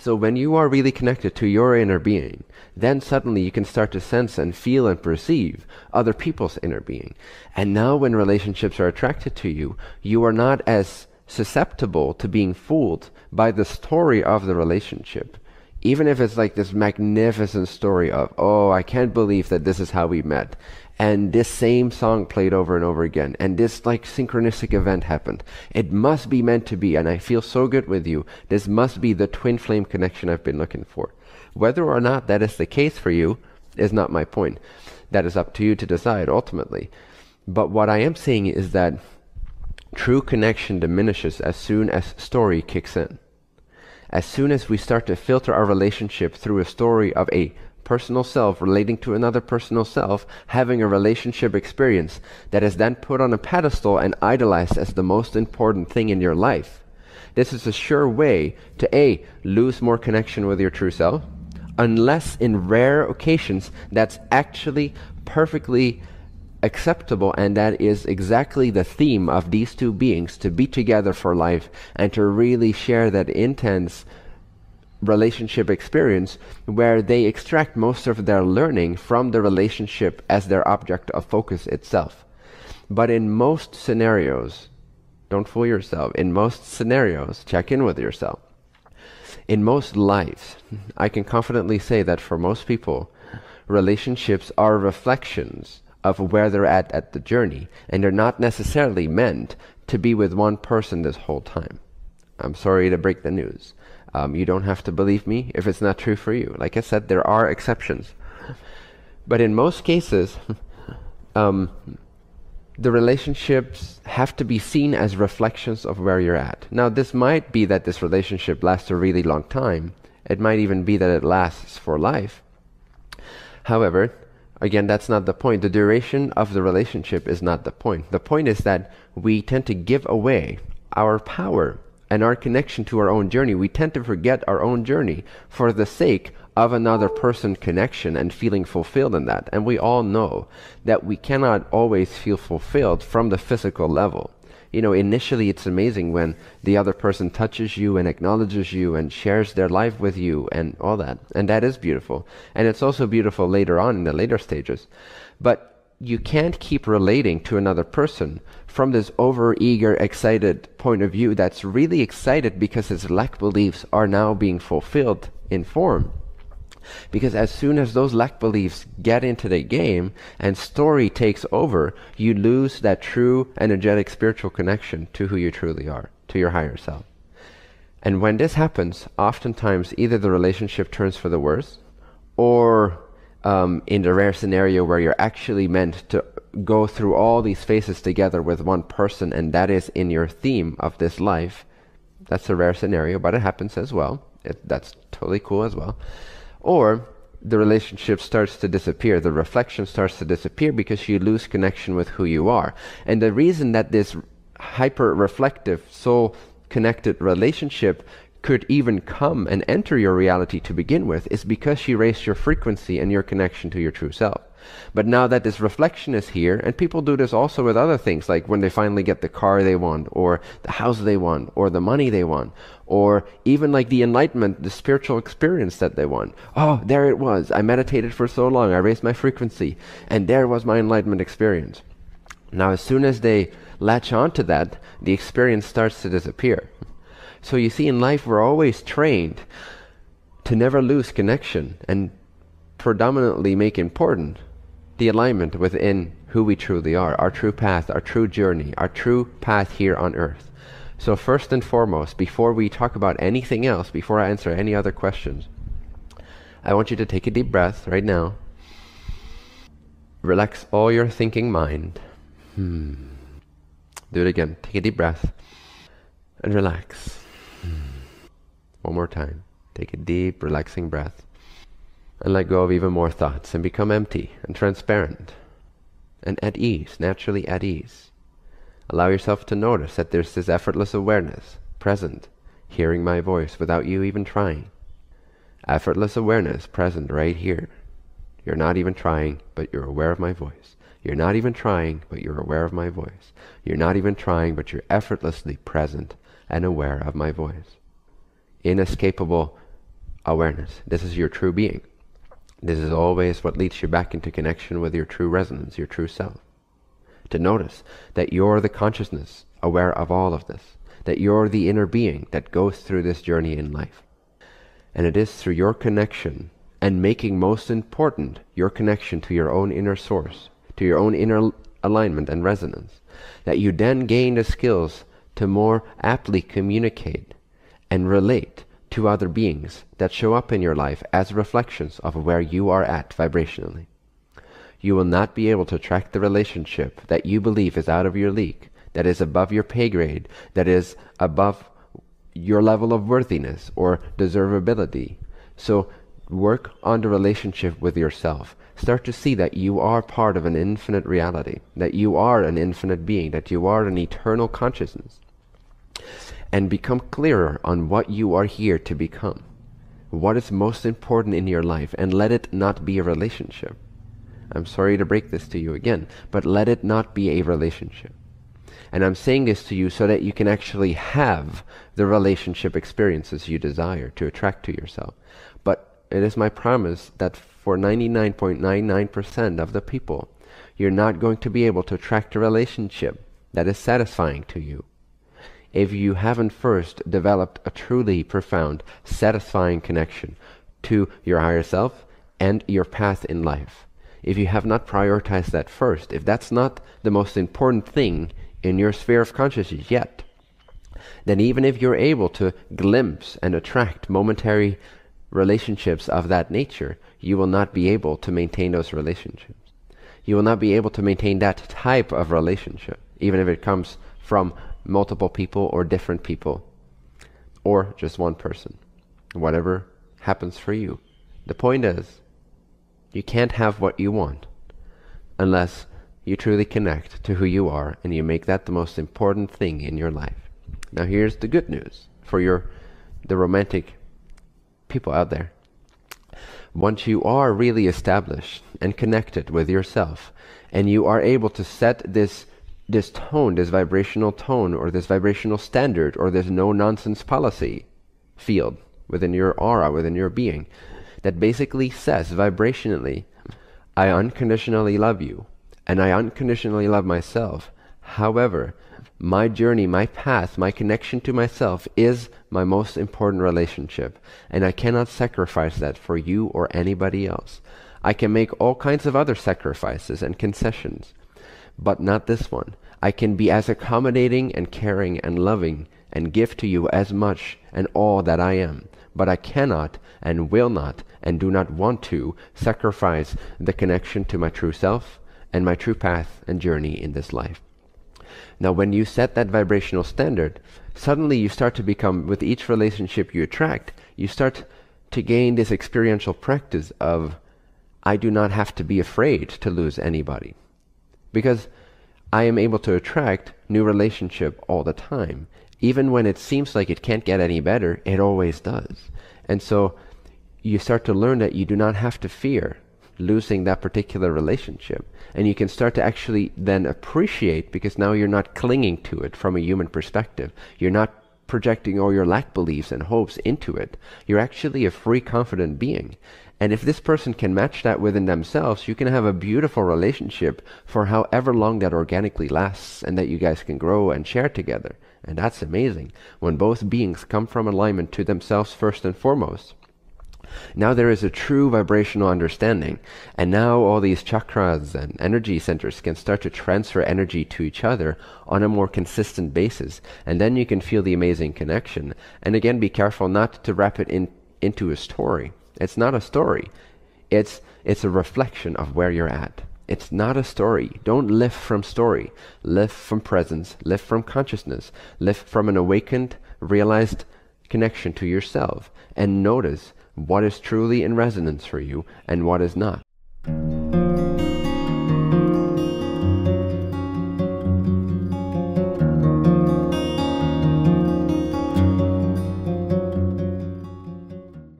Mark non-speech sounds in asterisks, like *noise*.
So when you are really connected to your inner being, then suddenly you can start to sense and feel and perceive other people's inner being. And now when relationships are attracted to you, you are not as susceptible to being fooled by the story of the relationship. Even if it's like this magnificent story of, oh, I can't believe that this is how we met. And this same song played over and over again. And this like synchronistic event happened. It must be meant to be and i feel so good with you. This must be the twin flame connection i've been looking for. Whether or not that is the case for you is not my point. That is up to you to decide ultimately. But what i am saying is that true connection diminishes as soon as story kicks in as soon as we start to filter our relationship through a story of a personal self relating to another personal self, having a relationship experience that is then put on a pedestal and idolized as the most important thing in your life. This is a sure way to A, lose more connection with your true self, unless in rare occasions that's actually perfectly acceptable and that is exactly the theme of these two beings to be together for life and to really share that intense relationship experience where they extract most of their learning from the relationship as their object of focus itself. But in most scenarios, don't fool yourself, in most scenarios, check in with yourself. In most lives, I can confidently say that for most people, relationships are reflections of where they're at at the journey, and they're not necessarily meant to be with one person this whole time. I'm sorry to break the news. Um, you don't have to believe me if it's not true for you. Like I said, there are exceptions. But in most cases, *laughs* um, the relationships have to be seen as reflections of where you're at. Now, this might be that this relationship lasts a really long time. It might even be that it lasts for life. However, again, that's not the point. The duration of the relationship is not the point. The point is that we tend to give away our power and our connection to our own journey, we tend to forget our own journey for the sake of another person connection and feeling fulfilled in that. And we all know that we cannot always feel fulfilled from the physical level. You know, initially it's amazing when the other person touches you and acknowledges you and shares their life with you and all that. And that is beautiful. And it's also beautiful later on in the later stages. But you can't keep relating to another person from this over eager, excited point of view that's really excited because his lack beliefs are now being fulfilled in form. Because as soon as those lack beliefs get into the game and story takes over, you lose that true, energetic, spiritual connection to who you truly are, to your higher self. And when this happens, oftentimes either the relationship turns for the worse or um, in the rare scenario where you're actually meant to go through all these phases together with one person, and that is in your theme of this life. That's a rare scenario, but it happens as well. It, that's totally cool as well. Or the relationship starts to disappear, the reflection starts to disappear because you lose connection with who you are. And the reason that this hyper reflective, soul connected relationship could even come and enter your reality to begin with is because you raised your frequency and your connection to your true self. But now that this reflection is here, and people do this also with other things, like when they finally get the car they want, or the house they want, or the money they want, or even like the enlightenment, the spiritual experience that they want. Oh, there it was. I meditated for so long, I raised my frequency, and there was my enlightenment experience. Now, as soon as they latch on to that, the experience starts to disappear. So you see, in life, we're always trained to never lose connection and predominantly make important the alignment within who we truly are, our true path, our true journey, our true path here on earth. So, first and foremost, before we talk about anything else, before I answer any other questions, I want you to take a deep breath right now. Relax all your thinking mind. Hmm. Do it again. Take a deep breath and relax. One more time. Take a deep, relaxing breath. And let go of even more thoughts and become empty and transparent and at ease, naturally at ease. Allow yourself to notice that there's this effortless awareness present, hearing my voice without you even trying. Effortless awareness present right here. You're not even trying, but you're aware of my voice. You're not even trying, but you're aware of my voice. You're not even trying, but you're effortlessly present and aware of my voice inescapable awareness. This is your true being. This is always what leads you back into connection with your true resonance, your true self. To notice that you're the consciousness aware of all of this, that you're the inner being that goes through this journey in life. And it is through your connection and making most important your connection to your own inner source, to your own inner alignment and resonance, that you then gain the skills to more aptly communicate and relate to other beings that show up in your life as reflections of where you are at vibrationally. You will not be able to track the relationship that you believe is out of your league, that is above your pay grade, that is above your level of worthiness or deservability. So work on the relationship with yourself. Start to see that you are part of an infinite reality, that you are an infinite being, that you are an eternal consciousness. And become clearer on what you are here to become. What is most important in your life, and let it not be a relationship. I'm sorry to break this to you again, but let it not be a relationship. And I'm saying this to you so that you can actually have the relationship experiences you desire to attract to yourself. But it is my promise that for 99.99% of the people, you're not going to be able to attract a relationship that is satisfying to you if you haven't first developed a truly profound, satisfying connection to your higher self and your path in life. If you have not prioritized that first, if that's not the most important thing in your sphere of consciousness yet, then even if you're able to glimpse and attract momentary relationships of that nature, you will not be able to maintain those relationships. You will not be able to maintain that type of relationship, even if it comes from multiple people or different people, or just one person. Whatever happens for you. The point is, you can't have what you want unless you truly connect to who you are and you make that the most important thing in your life. Now here's the good news for your the romantic people out there. Once you are really established and connected with yourself and you are able to set this this tone, this vibrational tone or this vibrational standard or this no nonsense policy field within your aura, within your being that basically says vibrationally, I unconditionally love you and I unconditionally love myself. However, my journey, my path, my connection to myself is my most important relationship, and I cannot sacrifice that for you or anybody else. I can make all kinds of other sacrifices and concessions, but not this one. I can be as accommodating and caring and loving and give to you as much and all that I am, but I cannot and will not and do not want to sacrifice the connection to my true self and my true path and journey in this life. Now, when you set that vibrational standard, suddenly you start to become, with each relationship you attract, you start to gain this experiential practice of, I do not have to be afraid to lose anybody. Because I am able to attract new relationship all the time. Even when it seems like it can't get any better, it always does. And so you start to learn that you do not have to fear losing that particular relationship. And you can start to actually then appreciate because now you're not clinging to it from a human perspective. You're not projecting all your lack beliefs and hopes into it. You're actually a free, confident being. And if this person can match that within themselves, you can have a beautiful relationship for however long that organically lasts and that you guys can grow and share together. And that's amazing. When both beings come from alignment to themselves first and foremost, now there is a true vibrational understanding. And now all these chakras and energy centers can start to transfer energy to each other on a more consistent basis. And then you can feel the amazing connection. And again, be careful not to wrap it in, into a story. It's not a story. It's, it's a reflection of where you're at. It's not a story. Don't live from story. Live from presence. Live from consciousness. Live from an awakened, realized connection to yourself. And notice what is truly in resonance for you and what is not.